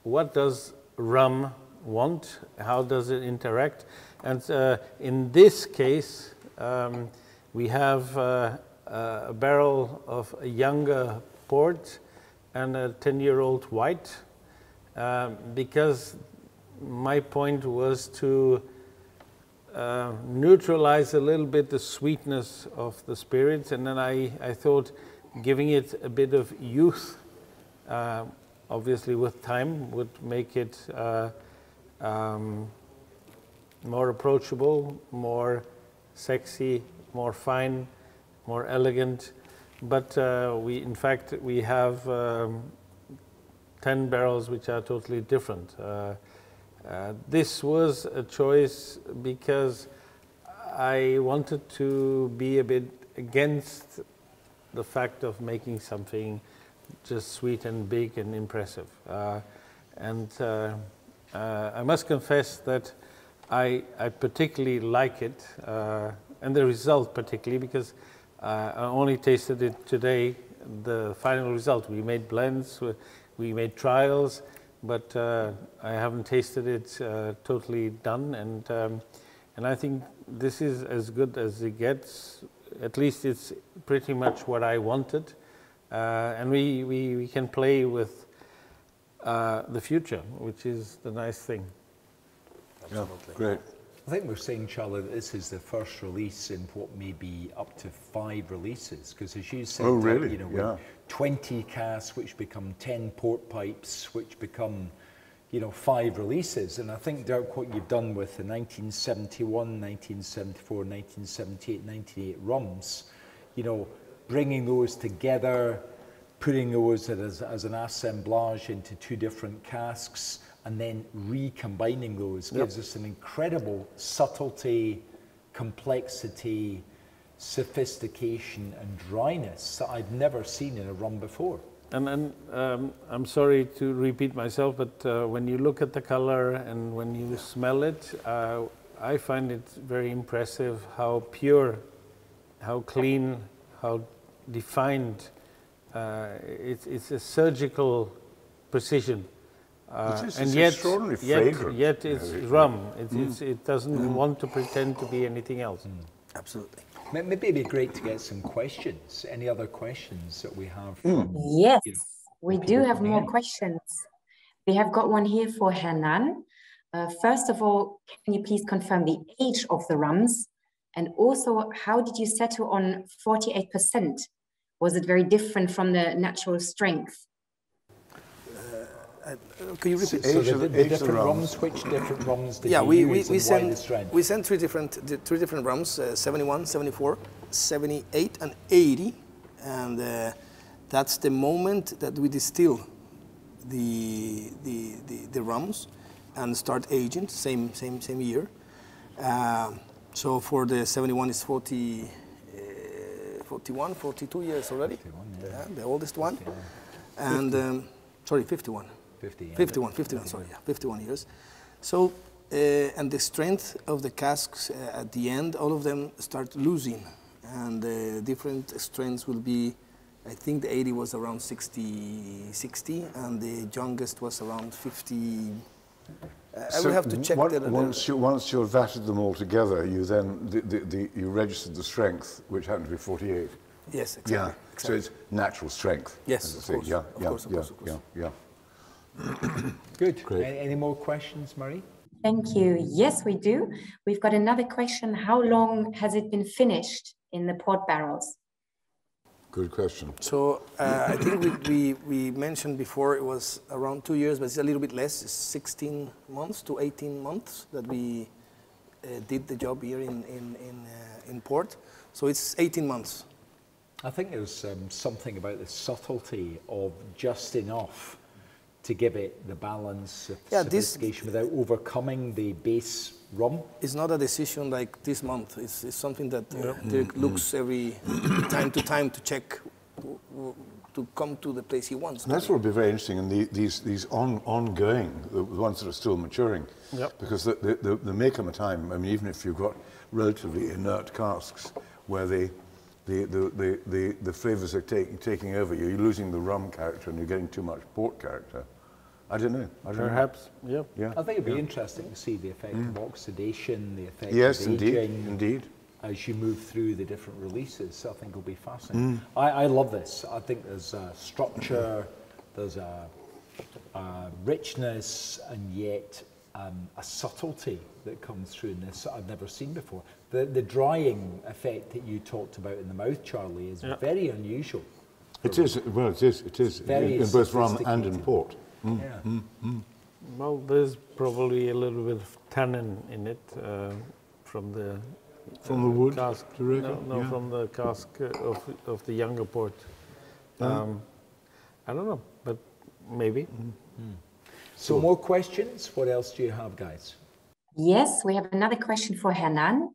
what does rum want, how does it interact, and uh, in this case, um, we have uh, a barrel of a younger port and a 10-year-old white, um, because my point was to uh, neutralize a little bit the sweetness of the spirits, and then I, I thought giving it a bit of youth, uh, obviously with time, would make it uh, um, more approachable, more sexy, more fine, more elegant. But uh, we, in fact, we have um, 10 barrels which are totally different. Uh, uh, this was a choice because I wanted to be a bit against the fact of making something just sweet and big and impressive. Uh, and uh, uh, I must confess that I, I particularly like it, uh, and the result particularly, because uh, I only tasted it today, the final result. We made blends, we- made trials, but uh, I haven't tasted it uh, totally done. And, um, and I think this is as good as it gets. At least it's pretty much what I wanted. Uh, and we, we, we can play with uh, the future, which is the nice thing. Yeah, great. I think we're saying, Charlie, that this is the first release in what may be up to five releases. Because as you said, Oh, really? you know, Yeah. with 20 casks, which become 10 port pipes, which become, you know, five releases. And I think, Dirk, what you've done with the 1971, 1974, 1978, 98 rums, you know, bringing those together, putting those as, as an assemblage into two different casks, and then recombining those gives us an incredible subtlety, complexity, sophistication, and dryness that I've never seen in a rum before. And then um, I'm sorry to repeat myself, but uh, when you look at the color and when you smell it, uh, I find it very impressive how pure, how clean, how defined. Uh, it's, it's a surgical precision. Uh, It is, and yet, yet, yet it's it- rum. It, it's, it doesn't want to pretend to be anything else. Absolutely. Maybe it'd be great to get some questions. Any other questions that we have from Yes, you know, we do have more in. questions. We have got one here for Hernan. Uh, first of all, can you please confirm the age of the rums? And also, how did you settle on 48%? Was it very different from the natural strength? Uh, can you repeat? so Age the, the, the- age of the different rums. rums, which different rums did yeah, you we, we, use we and why the sent we sent three different three different rums: uh, 71, 74, 78, and 80, and uh, that's the moment that we distill the the the, the rums and start aging. Same same same year. Um, so for the 71 is 40, uh, 41, 42 years already. 51, yeah. the oldest one. And um, sorry, 51. 50, 51, 51, sorry, yeah, 51 years. So, uh, and the strength of the casks uh, at the end, all of them start losing. And uh, different strengths will be, I think the 80 was around 60, 60, and the youngest was around 50. Uh, I will have to check one- the, the- once, you, once you've vatted them all together, you then the, the, the, you registered the strength, which happened to be 48. Yes, exactly. Yeah, so it's natural strength. Yes, as I of say. course, Yeah, of yeah, course, of yeah, course, of course. yeah, yeah. Good. Great. Any, any more questions, Marie? Thank you. Yes, we do. We've got another question. How long has it been finished in the port barrels? Good question. So uh, I think we, we, we mentioned before it was around two years, but it's a little bit less. It's 16 months to 18 months that we uh, did the job here in, in, in, uh, in port. So it's 18 months. I think there's um, something about the subtlety of just enough to give it the balance of Yeah, this- sophistication without overcoming the base rum. It's not a decision like this month. It's, it's something that uh, Dirk looks every time to time to check w- w- to come to the place he wants. And that's what will be very interesting in the, these, these on, ongoing, the ones that are still maturing. Yep. Because the, the, the, the may come a time, I mean, even if you've got relatively inert casks where they, the, the, the, the, the flavours are take, taking over you, you're losing the rum character and you're getting too much port character. I don't know. I don't Perhaps, yeah. Know. Yeah. I think it'd be interesting to see the effect of oxidation, the effect Yes, of indeed, aging indeed. as you move through the different releases. I think it'll be Mm. fascinating. I, I love this. I think there's a structure, there's a, a richness, and yet um, a subtlety that comes through in this that I've never seen before. The, the drying effect that you talked about in the mouth, Charlie, is Yeah. very unusual. It is, well, it is, it is, in, Very in both rum and in sophisticated. port. Yeah. Well, there's probably a little bit of tannin in it uh, from the From the wood, cask. No, no, Yeah. from the cask uh, of of the younger port. Um, I don't know, but maybe. So, more questions? What else do you have, guys? Yes, we have another question for Hernan.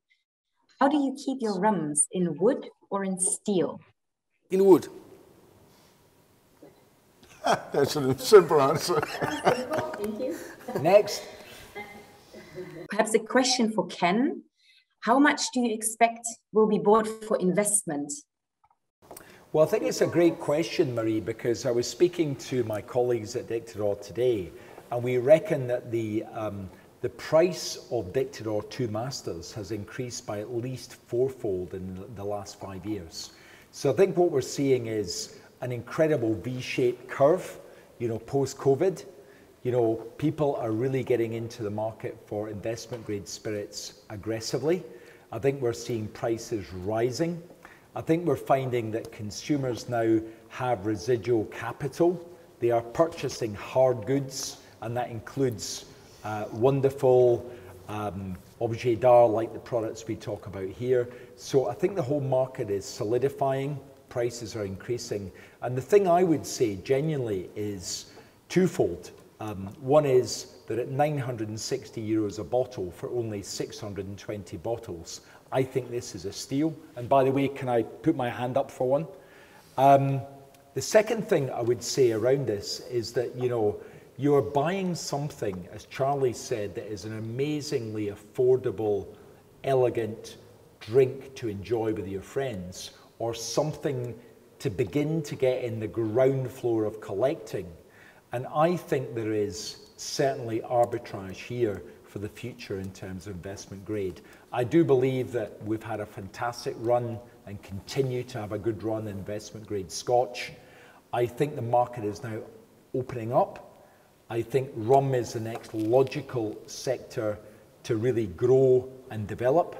How do you keep your rums in wood or in steel? In wood. That's a simple answer. Thank you. Next. Perhaps a question for Ken. How much do you expect will be bought for investment? Well, I think it's a great question, Marie, because I was speaking to my colleagues at Dictador today, and we reckon that the, um, the price of Dictador 2 Masters has increased by at least fourfold in the last five years. So I think what we're seeing is an incredible V-shaped curve, you know, post-COVID. you know, people are really getting into the market for investment grade spirits aggressively. I think we're seeing prices rising. I think we're finding that consumers now have residual capital. They are purchasing hard goods, and that includes uh, wonderful um, objet d'art like the products we talk about here. So I think the whole market is solidifying, prices are increasing. And the thing I would say genuinely is twofold. Um, one is that at 960 euros a bottle for only 620 bottles, I think this is a steal. And by the way, can I put my hand up for one? Um, the second thing I would say around this is that, you know, you're buying something, as Charlie said, that is an amazingly affordable, elegant drink to enjoy with your friends, or something to begin to get in the ground floor of collecting. And I think there is certainly arbitrage here for the future in terms of investment grade. I do believe that we've had a fantastic run and continue to have a good run in investment grade Scotch. I think the market is now opening up I think rum is the next logical sector to really grow and develop.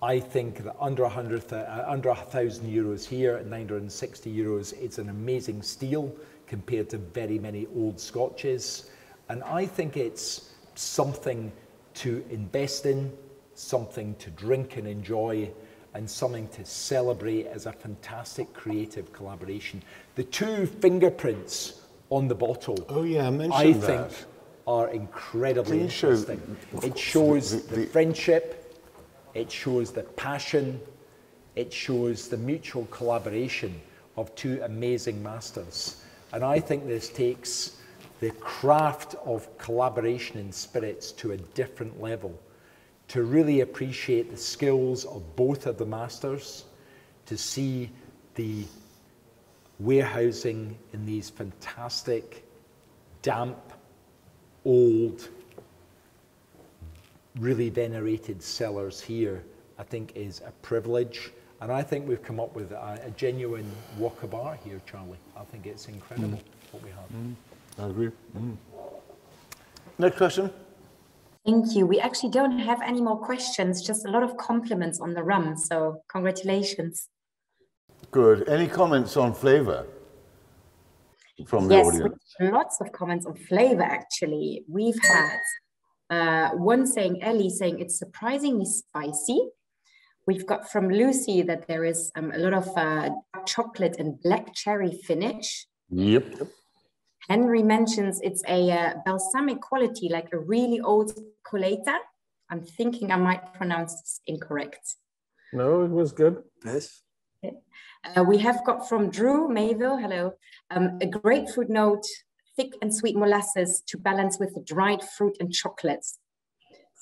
I think that under 100, uh, under 1,000 euros here at 960 euros, it's an amazing steal compared to very many old scotches. And I think it's something to invest in, something to drink and enjoy, and something to celebrate as a fantastic creative collaboration. The two fingerprints on the bottle. Oh yeah, I mentioned I that. think are incredibly you show interesting. it shows the- the, the- friendship, it shows the passion, it shows the mutual collaboration of two amazing masters. And I think this takes the craft of collaboration in spirits to a different level. To really appreciate the skills of both of the masters, to see the warehousing in these fantastic, damp, old, really venerated cellars here, I think is a privilege. And I think we've come up with a, a genuine walker bar here, Charlie. I think it's incredible what we have. I agree. Mm. Next question. Thank you. We actually don't have any more questions, just a lot of compliments on the rum. So congratulations. Good. Any comments on flavour from the yes, audience? we have lots of comments on flavor actually. We've had uh, one saying, Ellie saying it's surprisingly spicy. We've got from Lucy that there is um, a lot of uh, chocolate and black cherry finish. Yep. Henry mentions it's a uh, balsamic quality, like a really old colheita. I'm thinking I might pronounce this incorrect. No, it was good. Yes. Uh, we have got from Drew Mayville, hello, um, a grapefruit note, thick and sweet molasses to balance with the dried fruit and chocolates.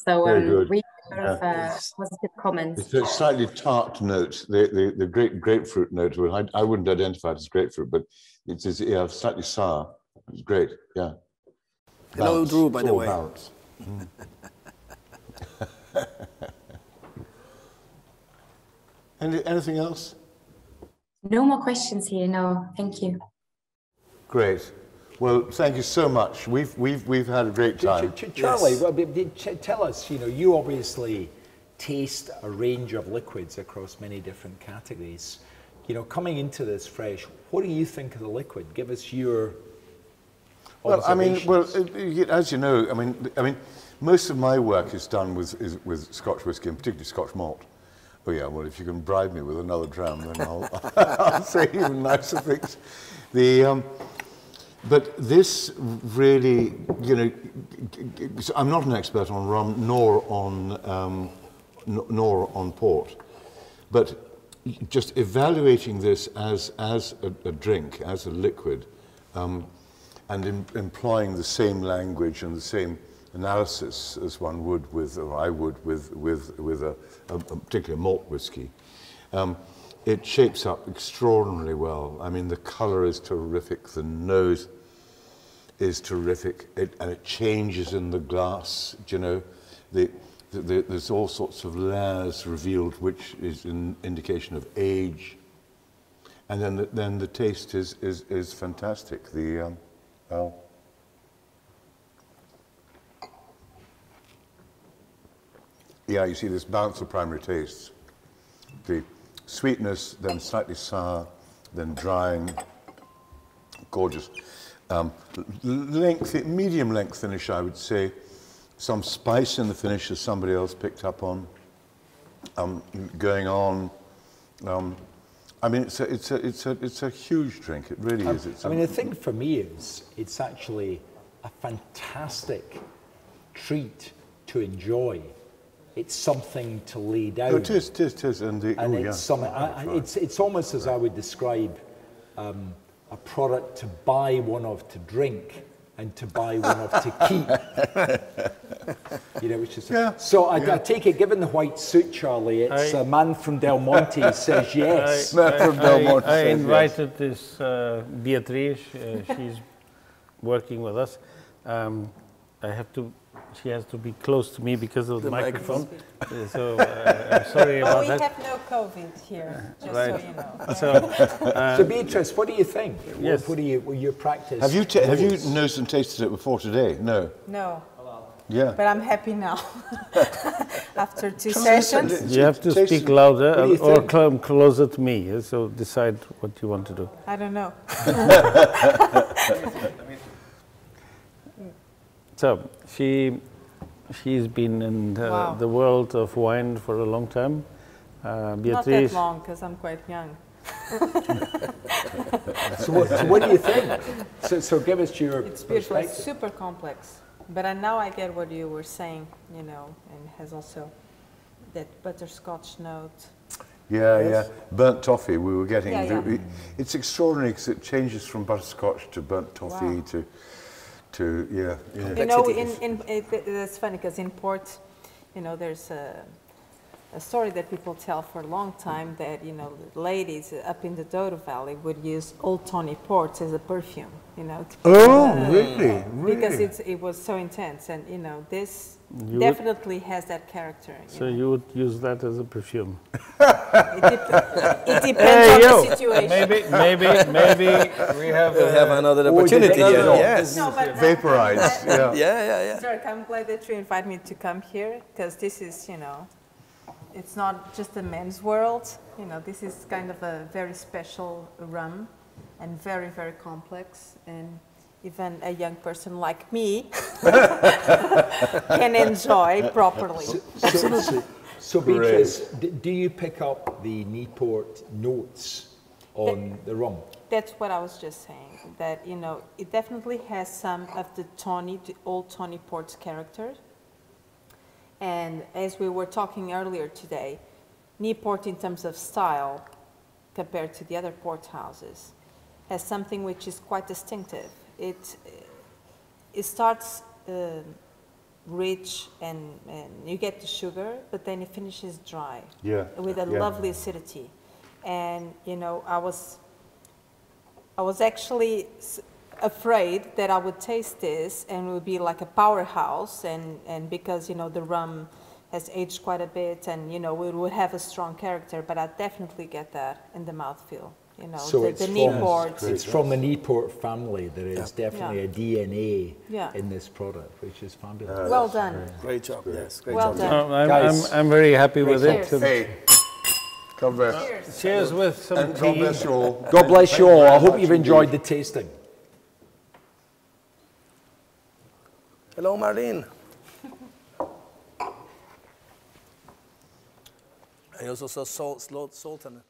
So Very um, good. really a lot of uh, positive comments. It's a slightly tart note. The, the, the grape, grapefruit note, well, I, I wouldn't identify it as grapefruit, but it is yeah, slightly sour. It's great, yeah. Hello, Balance. Drew, by the all way. balance. Mm. Any, anything else? No more questions here, no, thank you. Great. Well, thank you so much. We've, we've, we've had a great time. Ch- ch- Charlie, Yes. well, b- b- ch- tell us, you know, you obviously taste a range of liquids across many different categories. You know, coming into this fresh, what do you think of the liquid? Give us your Well, I mean, well, observations. y- as you know, I mean, I mean, most of my work is done with is, with Scotch whisky and particularly Scotch malt. Oh yeah, well, if you can bribe me with another dram, then I'll, I'll say even nicer things. The, um, but this really, you know, I'm not an expert on rum nor on um, nor on port, but just evaluating this as as a, a drink, as a liquid, um, and em- employing the same language and the same analysis as one would with, or I would with with with a, a, a particular malt whiskey. Um, it shapes up extraordinarily well. I mean, the color is terrific. The nose is terrific, it, and it changes in the glass. You know, the, the, the, there's all sorts of layers revealed, which is an indication of age. And then the, then the taste is, is, is fantastic. The, um, well, yeah, you see this balance of primary tastes. The sweetness, then slightly sour, then drying, gorgeous. Um, length, medium length finish, I would say. Some spice in the finish, as somebody else picked up on. Um, going on. Um, I mean, it's a, it's, a, it's, a, it's a huge drink. It really is. It's I mean, the thing for me is it's actually a fantastic treat to enjoy. It's something to lay down. Oh, it is, it is, it is. And, the, and oh, it's yeah. something. I, I- it's it's almost as I would describe um, a product to buy one of to drink and to buy one of to keep. you know, which is Yeah, so. I, I take it, given the white suit, Charlie, it's I- a man from Del Monte says yes. Man from Del Monte I, I says yes. invited this uh, Beatrice. Uh, she's working with us. Um, I have to. She has to be close to me because of the, The microphone. Uh, so uh, I'm sorry about we that. have no COVID here, just Right. so you know. So so Beatrice, what do you think? Yes. What, do you? What your practice? Have you, ta- have you knows? nosed and tasted it before today? No. No, Yeah. but I'm happy now. After two Try sessions. listen. you have to Taste speak louder What do you or come closer to me. uh, So decide what you want to do. I don't know. So she, she's been in the, Wow. the world of wine for a long time. Uh, Not that long, because I'm quite young. So what, so what do you think? So, so give us your It's beautiful. It's super complex. But I, now I get what you were saying, you know, and has also that butterscotch note. Yeah, yeah. Burnt toffee, we were getting. Yeah, yeah. It's extraordinary because it changes from butterscotch to burnt toffee Wow. to, to yeah. yeah. You know, in, in, it, it- it's funny because in port, you know, there's a, a story that people tell for a long time that, you know, ladies up in the Douro Valley would use Old Tawny ports as a perfume, you know. to- Oh, uh, really? Because Really? it's, it was so intense. And, you know, this You would- definitely has that character. You so know. you would use that as a perfume. it, dep- it depends on yo, the situation. maybe, maybe, maybe we have. We'll have another opportunity no, no, here. no. Yes. No, but Vaporized, yeah. Yeah, yeah, yeah. Dirk, I'm glad that you invited me to come here because this is, you know, it's not just a men's world. You know, this is kind of a very special rum and very, very complex. And even a young person like me can enjoy properly. So, so, so Beatrice, d- do you pick up the Niepoort notes on the rum? That's what I was just saying. That you know, it definitely has some of the Tawny, the old Tawny Port's character. And as we were talking earlier today, Niepoort, in terms of style, compared to the other port houses, has something which is quite distinctive. It it starts uh, rich and, and you get the sugar, but then it finishes dry Yeah, with a yeah. lovely acidity. And you know, I was I was actually afraid that I would taste this and it would be like a powerhouse, and and because you know the rum has aged quite a bit, and you know it would have a strong character, but I definitely get that in the mouthfeel. You know, So the, it's the from- Niepoort. It's from the Niepoort family. There is definitely Yeah. a DNA Yeah. in this product, which is fabulous. Uh, well done. Great job. Yes, great Well job. done. No, I'm, Guys, I'm, I'm very happy with it. Cheers. and Hey, God bless. Cheers with some And God tea. bless you all. God bless you all. I hope you've indeed. enjoyed the tasting. Hello, Marlene. I also saw salt, salt, salt on it.